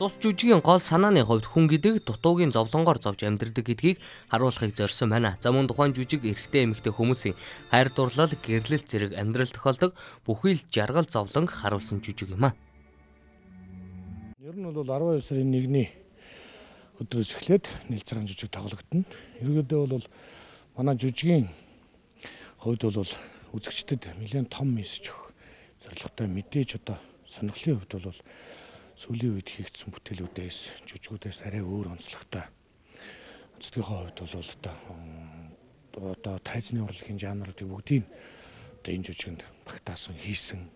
Тус жүжигийн гол санааны хувьд хүн гэдэг дутуугийн зовлонгоор зовж амьдрдаг гэдгийг харуулахыг зорьсон байна. За мөн тухайн жүжиг эрэгтэй эмэгтэй хүмүүсийн хайр дурлал, гэрлэлт зэрэг амьдрал тохиолдог бүхий л жаргал зовлонг харуулсан жүжиг юм а. Ер нь бол 12 сарын 1-ний өдрөөс эхлээд нийл цагаан жүжиг тоглогдно. Ерөнхийдөө бол манай жүжигийн хувьд бол үзэгчдэд нэлээд том мессеж өгөх зорилготой мэдээж одоо сонирхлын хувьд бол сүүлийн үед хийгдсэн бүтээлүүдээс жүжигүүдээс арай өөр онцлогтой. Онцлогынхоо хувьд бол одоо одоо тайзны урлагийн жанруудыг бүгдийг одоо энэ жүжигэнд багтаасан хийсэн.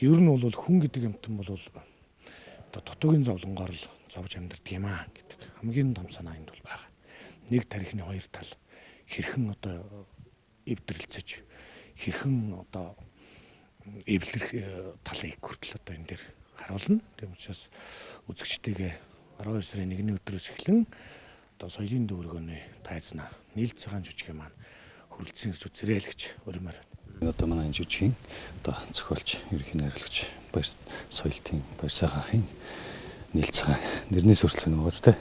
Ер нь бол хүн гэдэг юмтан бол одоо дутуугийн зовлонгоор л зовж амьдардаг юм аа гэдэг хамгийн том санаа энд бол байгаа. Нэг тарихны хоёр тал хэрхэн одоо эвдрэлцэж хэрхэн одоо эвлэрэх э, талыг хүртэл одоо харуулна. Тийм учраас үзэгчтэйгээ 12 сарын 1-ний өдрөөс эхлэн одоо соёлын дүүргөөний тайзнаа нийл цагаан жүжиг маань ирж үзэрэй л гэж өрмөр. Одоо манай энэ жүжигийн одоо зохиолч, ерөнхий найруулагч, баяр соёлтын баяр сайхаахын нийл цагаан нэрнээс өртсөн нөгөө зү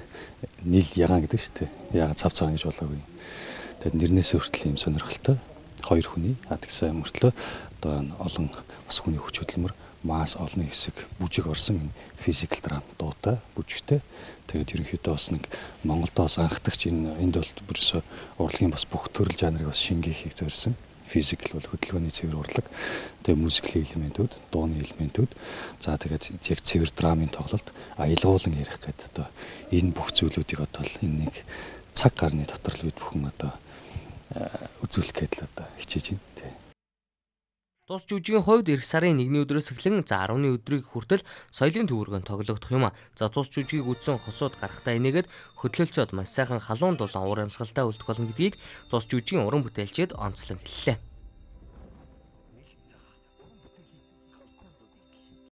нийл ягаан гэдэг шүү дээ. Яга цав цагаан гэж болоогүй. Тэгээд нэрнээс өртөл юм сонирхолтой хоёр хүний а тэгсэн мөртлөө одоо олон бас хүний хүч хөдөлмөр мас олны хэсэг бүжиг орсон энэ физикал драм дуутай бүжигтэй. Тэгээд ерөнхийдөө бас нэг Монголдо бас анхдагч энэ энд бол бүрсө урлагийн бас бүх төрөл жанрыг бас шингээхийг зорьсон. Физикл бол хөдөлгөөний цэвэр урлаг тэгээ музиклийн элементүүд дууны элементүүд. За тэгээд яг цэвэр драмын тоглолт аялгуулan ярих гэдэг одоо энэ бүх зүйлүүдийг одоо энэ нэг цаг гарны дотор л бид бүхэн одоо үзүүлэх гэдэл одоо хичээж байна тий Тус жүжигийн хувьд эх сарын 1-ний өдрөөс эхлэн за 10-ны өдрийг хүртэл соёлын төвөргөнд тоглогдох юм. За тус жүжигийг үзсэн хосууд гарахтаа энийгэд хөдлөлцөөд маш сайхан халуун дулаан уур амьсгалтай үлдэх болно гэдгийг тус жүжигийн уран бүтээлчид онцлон хэллээ.